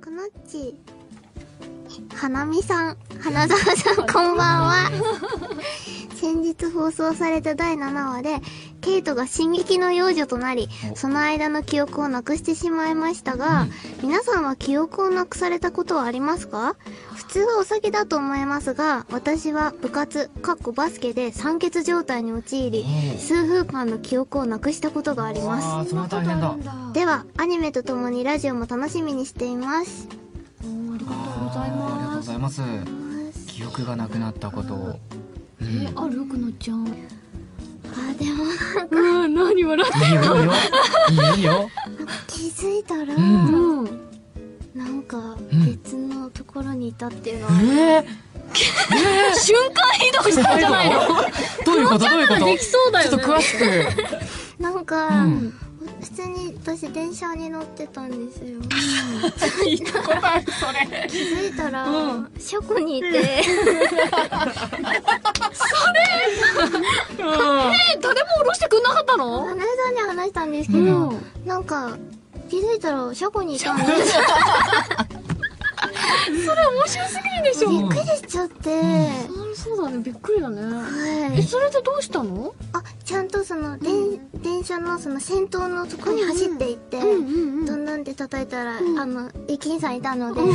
くのっち。花見さん、花沢さん、こんばんは。先日放送された第7話で、ケイトが進撃の幼女となり、その間の記憶をなくしてしまいましたが、皆さんは記憶をなくされたことはありますか？普通はお酒だと思いますが、私は部活、かっこバスケで酸欠状態に陥り、数分間の記憶をなくしたことがあります。ああ、それは大変だ。では、アニメとともにラジオも楽しみにしています。ありがとうございあーありがとうますございます。記憶がなくなったことを。うんえある？くのちゃんあ、でも、うん何笑っいいよ、いいよ。いいよ、いいよ。気づいたら、うん。うんなんか、ん。別のところにいたっていうのは、え瞬間移動したんじゃないの？ー、どういうこと？どういうこと？できそうだよねちょっと詳しく。なんか、うん。普通に私電車に乗ってたんですよ。いいことある、それ。気づいたら、うん。車庫にいて、え誰も降ろしてくんなかったの？花江さんに話したんですけど、うん。なんか、気づいたら車庫にいたんです。面白すぎるでしょ。びっくりしちゃって、あそうだね。びっくりだね。はい。えそれでどうしたの？あ、ちゃんとその、電、電車のその先頭のとこに走っていって、うんうんどんなんで叩いたら、あの、駅員さんいたので、よかっ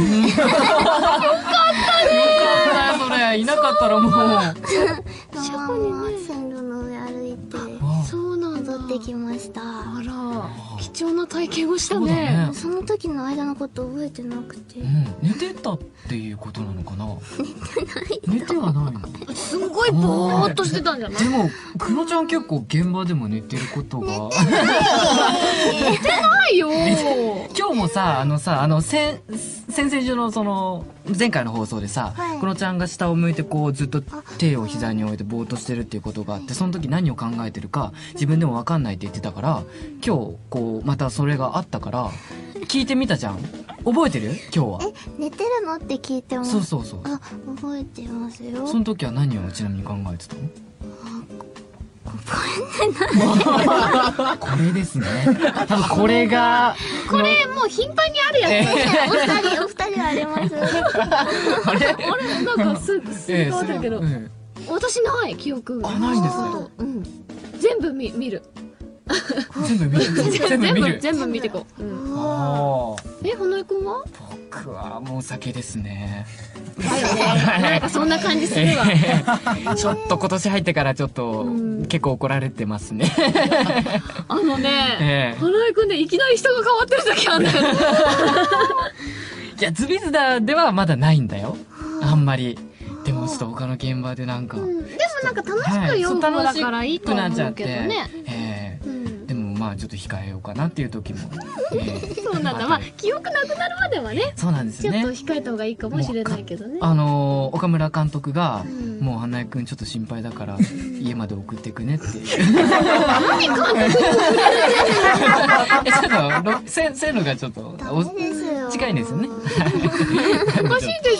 たよ、それ。いなかったらもう。そのまま線路の上歩いて、そう戻ってきました。あら貴重な体験をしたねね。その時の間のこと覚えてなくてう。ん、寝てたっていうことなのかな？寝てはないの？すんごいぼーっとしてたんじゃない？でも、くのちゃん結構現場でも寝てることが。ないよ今日もさ、あのさ、あの、先、先々週のその、前回の放送でさ、はいくのちゃんが下を向いてこう、ずっと手を膝に置いてぼーっとしてるっていうことがあって、その時何を考えてるか、自分でもわかんないって言ってたから、今日、こう、またそれがあったから、聞いてみたじゃん。覚えてる？今日は。え、寝てるの？って聞いても。そうそうそう。あ、覚えてますよ。その時は何をちなみに考えてたの？これですね。多分これが、これもう頻繁にあるやつお二人、お二人はあります。あれ？俺なんかすすええ変わってるけど私ない記憶あないんですかうん全部見見る全部見 る。全部全見る。部全部見てこう、うん、ああ。え花江くんは？僕はもう酒ですね。だよねなんかそんな感じするわ ちょっと今年入ってからちょっとうん結構怒られてますね。あのね、ええ花江くんねいきなり人が変わってる時あんだよいや、ズビズダではまだないんだよ。あんまり。でもちょっと他の現場でなんか。でもなんか楽しくはい読む方だからいいと思楽しくなっちゃってうけどね、ええうん、でもまあちょっと控えようかなっていう時も。え えそうなんだまあ記憶なくなるまではねそうなんですちょっと。控えた方がいいかもしれないけどねあのー岡村監督が、うんもう花江くんちょっと心配だから、家まで送ってくねっていう。え、ちょっと、ろ線線路がちょっと、ダお。近いんですよね。おかしいで